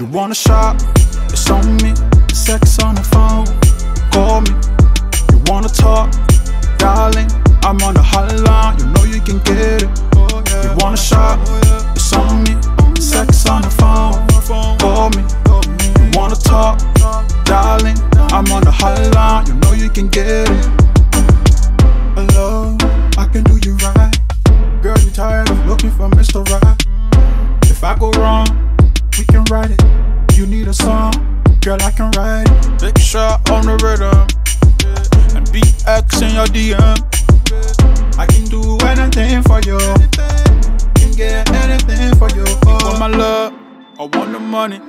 You wanna shop? It's on me. Sex on the phone. Call me. You wanna talk? Darling, I'm on the hotline. You know you can get it. You wanna shop? It's on me. Sex on the phone. Call me. You wanna talk? Darling, I'm on the hotline. You know you can get it. For Mr. Right? If I go wrong, we can write it. You need a song, girl, I can write it. Big shot on the rhythm, and Bex in your DM. I can do anything for you. Can get anything for you. Oh. You want my love, I want the money.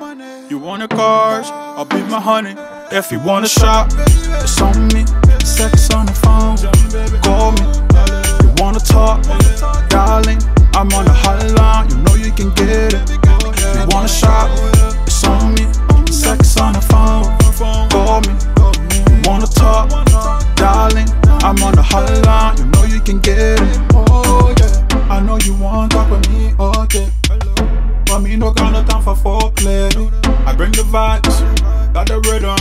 You want the cars, I'll be my honey. If you wanna shop, it's on me. Sex on the phone, call me. You wanna talk? I'm on the hotline. You know you can get it. You wanna shop? It's on me. Sex on the phone, call me. You wanna talk, darling? I'm on the hotline. You know you can get it. Oh yeah, I know you wanna talk with me all day. But me no got no time for foreplay. I bring the vibes, got the rhythm.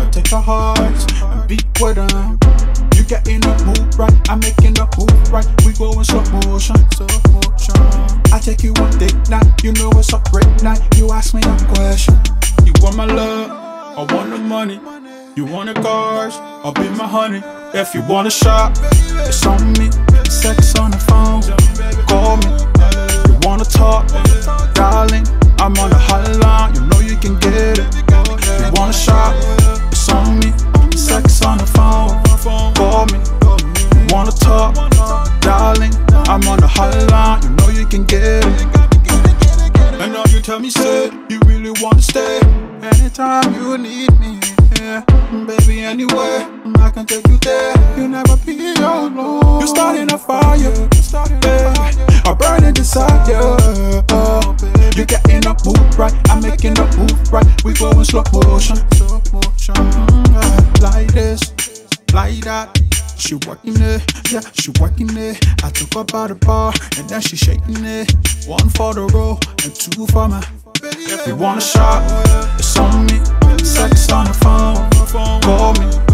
I take your hearts and beat with them. You get in the mood right, I'm making the move right. We go in slow motion, slow motion. I take you on date night, you know it's a great night. You ask me a question. You want my love, I want the money. You want the cars, I'll be my honey. If you want a shop, it's on me. Sex on the phone, call me. I'm on the hotline, you know you can get it. And now you tell me, say, you really wanna stay. Anytime you need me, yeah. Baby, anywhere, I can take you there. You never be alone. You're starting a fire, yeah. A burning desire. Oh, you getting the move right, I'm making the move right. We go in slow motion, slow motion. Mm, Like this, like that. She working it, yeah, she working it. I took her by the bar, and then she shaking it. One for the road, and two for my. If you wanna shop, it's on me. Sex on the phone, call me.